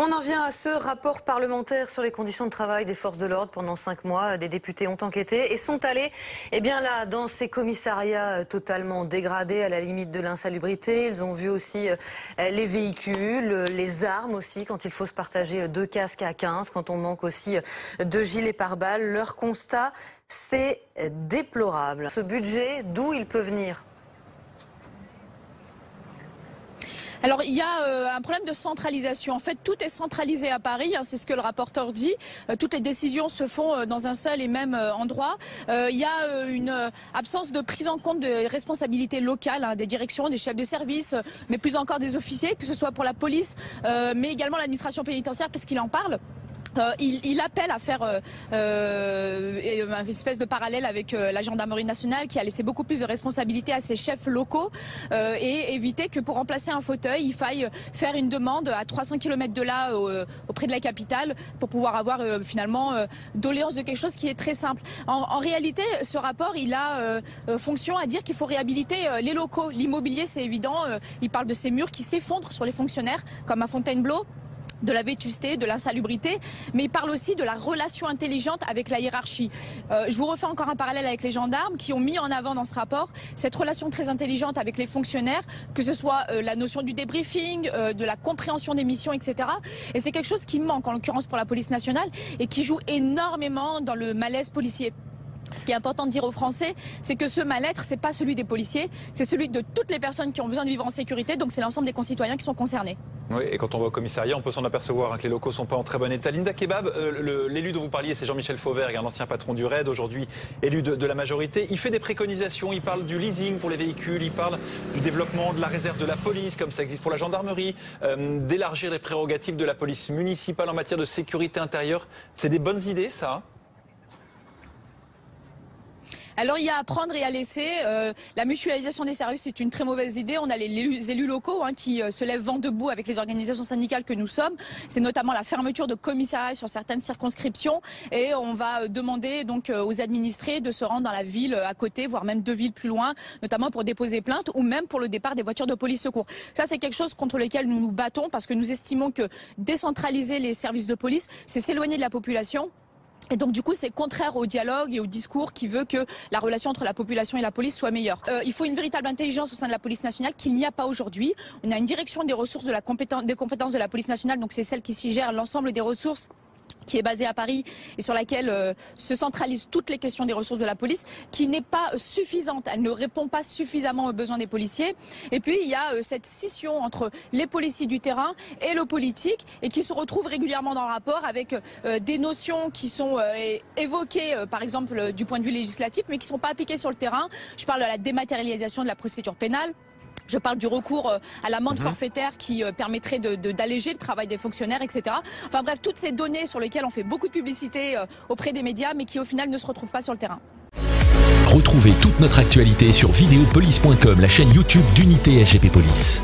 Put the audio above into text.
On en vient à ce rapport parlementaire sur les conditions de travail des forces de l'ordre pendant cinq mois. Des députés ont enquêté et sont allés, eh bien là, dans ces commissariats totalement dégradés à la limite de l'insalubrité. Ils ont vu aussi euh, les véhicules, les armes aussi, quand il faut se partager deux casques à 15, quand on manque aussi de gilets pare-balles. Leur constat, c'est déplorable. Ce budget, d'où il peut venir? Alors il y a euh, un problème de centralisation. En fait, tout est centralisé à Paris, hein, c'est ce que le rapporteur dit. Euh, toutes les décisions se font euh, dans un seul et même endroit. il y a une absence de prise en compte des responsabilités locales, hein, des directions, des chefs de service, mais plus encore des officiers, que ce soit pour la police, mais également l'administration pénitentiaire, parce qu'il en parle. Il, appelle à faire une espèce de parallèle avec la gendarmerie nationale qui a laissé beaucoup plus de responsabilités à ses chefs locaux et éviter que pour remplacer un fauteuil, il faille faire une demande à 300 km de là auprès de la capitale pour pouvoir avoir finalement doléance de quelque chose qui est très simple. En, réalité, ce rapport, il a fonction à dire qu'il faut réhabiliter les locaux. L'immobilier, c'est évident. il parle de ces murs qui s'effondrent sur les fonctionnaires, comme à Fontainebleau de la vétusté, de l'insalubrité, mais il parle aussi de la relation intelligente avec la hiérarchie. Euh, je vous refais encore un parallèle avec les gendarmes qui ont mis en avant dans ce rapport cette relation très intelligente avec les fonctionnaires, que ce soit euh, la notion du débriefing, euh, de la compréhension des missions, etc. Et c'est quelque chose qui manque en l'occurrence pour la police nationale et qui joue énormément dans le malaise policier. Ce qui est important de dire aux Français, c'est que ce mal-être, c'est pas celui des policiers, c'est celui de toutes les personnes qui ont besoin de vivre en sécurité, donc c'est l'ensemble des concitoyens qui sont concernés. Oui, et quand on va au commissariat, on peut s'en apercevoir hein, que les locaux sont pas en très bon état. Linda Kebab, euh, l'élu dont vous parliez, c'est Jean-Michel Fauvergue, un ancien patron du RAID, aujourd'hui élu de, la majorité. Il fait des préconisations, il parle du leasing pour les véhicules, il parle du développement de la réserve de la police, comme ça existe pour la gendarmerie, euh, d'élargir les prérogatives de la police municipale en matière de sécurité intérieure. C'est des bonnes idées, ça alors il y a à prendre et à laisser. Euh, la mutualisation des services, c'est une très mauvaise idée. On a les, élus locaux hein, qui euh, se lèvent vent debout avec les organisations syndicales que nous sommes. C'est notamment la fermeture de commissariats sur certaines circonscriptions. Et on va euh, demander donc aux administrés de se rendre dans la ville à côté, voire même deux villes plus loin, notamment pour déposer plainte ou même pour le départ des voitures de police secours. Ça, c'est quelque chose contre lequel nous nous battons parce que nous estimons que décentraliser les services de police, c'est s'éloigner de la population et donc du coup, c'est contraire au dialogue et au discours qui veut que la relation entre la population et la police soit meilleure. Euh, il faut une véritable intelligence au sein de la police nationale qu'il n'y a pas aujourd'hui. On a une direction des ressources de la compétence, des compétences de la police nationale, donc c'est celle qui s'y gère l'ensemble des ressources qui est basée à Paris et sur laquelle euh, se centralisent toutes les questions des ressources de la police, qui n'est pas suffisante. Elle ne répond pas suffisamment aux besoins des policiers. Et puis, il y a euh, cette scission entre les policiers du terrain et le politique et qui se retrouve régulièrement dans le rapport avec euh, des notions qui sont évoquées, par exemple, du point de vue législatif, mais qui ne sont pas appliquées sur le terrain. Je parle de la dématérialisation de la procédure pénale. Je parle du recours euh, à l'amende mhm. forfaitaire qui euh, permettrait d'alléger le travail des fonctionnaires, etc. Enfin bref, toutes ces données sur lesquelles on fait beaucoup de publicité euh, auprès des médias, mais qui au final ne se retrouvent pas sur le terrain. Retrouvez toute notre actualité sur vidéopolice.com, la chaîne YouTube d'unité SGP Police.